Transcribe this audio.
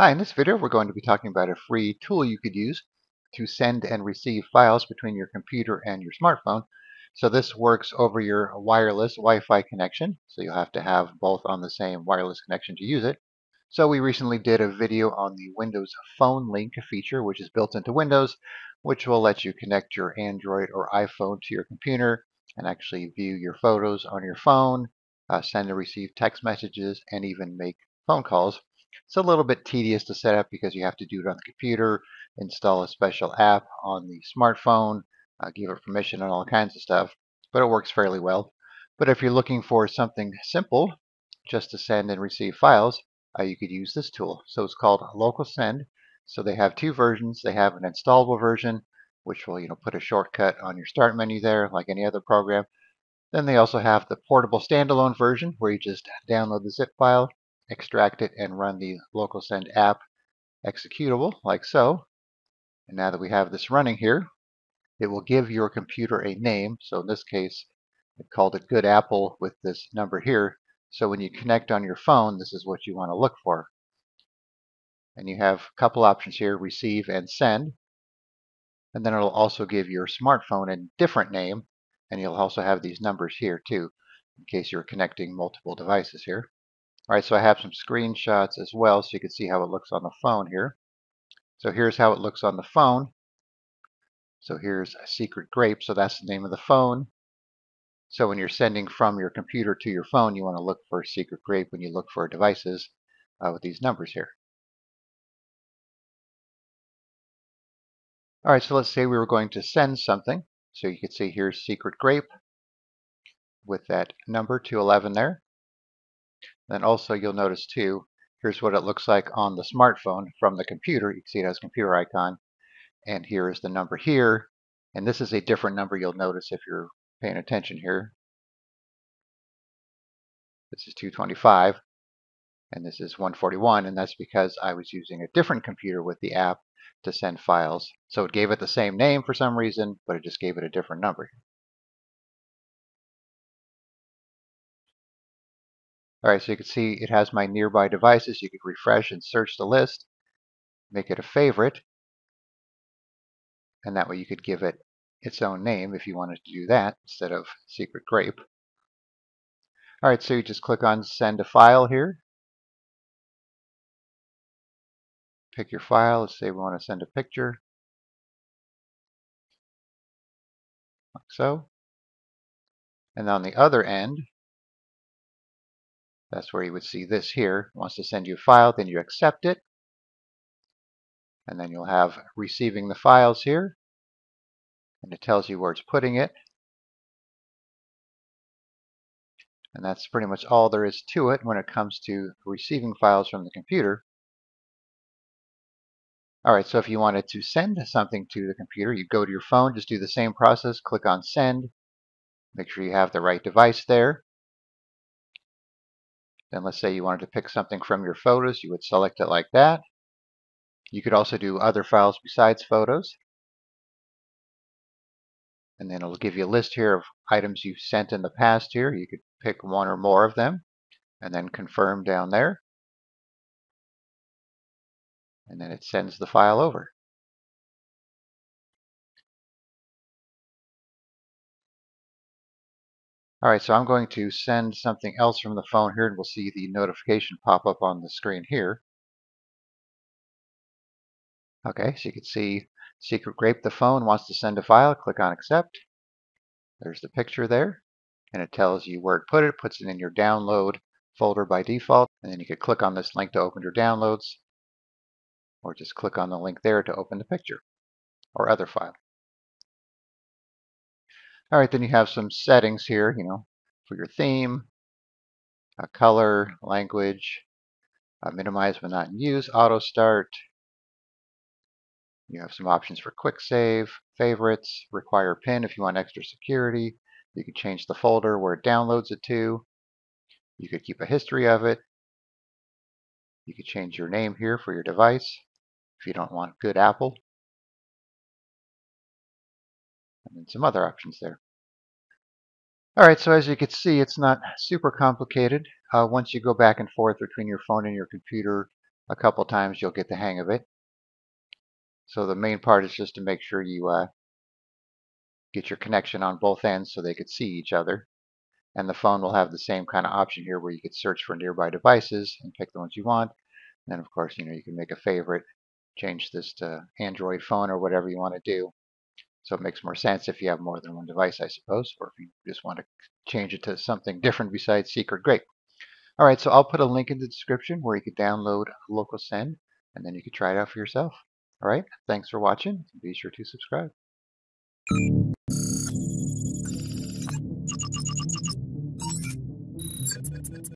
Hi, in this video we're going to be talking about a free tool you could use to send and receive files between your computer and your smartphone. So this works over your wireless Wi-Fi connection, so you'll have to have both on the same wireless connection to use it. So we recently did a video on the Windows Phone Link feature, which is built into Windows, which will let you connect your Android or iPhone to your computer and actually view your photos on your phone, uh, send and receive text messages, and even make phone calls. It's a little bit tedious to set up because you have to do it on the computer, install a special app on the smartphone, uh, give it permission and all kinds of stuff, but it works fairly well. But if you're looking for something simple, just to send and receive files, uh, you could use this tool. So it's called LocalSend. So they have two versions. They have an installable version, which will you know put a shortcut on your start menu there, like any other program. Then they also have the portable standalone version, where you just download the zip file extract it and run the LocalSend app executable like so. And now that we have this running here, it will give your computer a name. So in this case, it called it Good Apple with this number here. So when you connect on your phone, this is what you want to look for. And you have a couple options here, receive and send. And then it'll also give your smartphone a different name. And you'll also have these numbers here too, in case you're connecting multiple devices here. All right, so I have some screenshots as well so you can see how it looks on the phone here. So here's how it looks on the phone. So here's a Secret Grape, so that's the name of the phone. So when you're sending from your computer to your phone, you want to look for Secret Grape when you look for devices uh, with these numbers here. All right, so let's say we were going to send something. So you can see here's Secret Grape with that number 211 there. Then also you'll notice too, here's what it looks like on the smartphone from the computer. You can see it has a computer icon. And here is the number here. And this is a different number you'll notice if you're paying attention here. This is 225 and this is 141 and that's because I was using a different computer with the app to send files. So it gave it the same name for some reason, but it just gave it a different number. All right, so you can see it has my nearby devices. You could refresh and search the list, make it a favorite, and that way you could give it its own name if you wanted to do that instead of secret grape. All right, so you just click on send a file here. Pick your file. Let's say we want to send a picture. Like so. And on the other end, that's where you would see this here. It wants to send you a file, then you accept it. And then you'll have receiving the files here. And it tells you where it's putting it. And that's pretty much all there is to it when it comes to receiving files from the computer. All right, so if you wanted to send something to the computer, you go to your phone, just do the same process, click on send. Make sure you have the right device there. Then let's say you wanted to pick something from your photos, you would select it like that. You could also do other files besides photos. And then it'll give you a list here of items you've sent in the past here. You could pick one or more of them and then confirm down there. And then it sends the file over. All right, so I'm going to send something else from the phone here, and we'll see the notification pop up on the screen here. Okay, so you can see Secret Grape the phone wants to send a file. Click on accept. There's the picture there, and it tells you where to put it. Puts it in your download folder by default, and then you could click on this link to open your downloads, or just click on the link there to open the picture or other file. All right, then you have some settings here, you know, for your theme, uh, color, language, uh, minimize but not in use, auto start. You have some options for quick save, favorites, require pin if you want extra security. You can change the folder where it downloads it to. You could keep a history of it. You could change your name here for your device if you don't want good Apple and some other options there. All right, so as you can see, it's not super complicated. Uh, once you go back and forth between your phone and your computer, a couple times, you'll get the hang of it. So the main part is just to make sure you uh, get your connection on both ends so they could see each other. And the phone will have the same kind of option here where you could search for nearby devices and pick the ones you want. And then of course, you know, you can make a favorite, change this to Android phone or whatever you want to do. So it makes more sense if you have more than one device, I suppose, or if you just want to change it to something different besides Secret Grape. All right, so I'll put a link in the description where you can download LocalSend, and then you can try it out for yourself. All right, thanks for watching. Be sure to subscribe.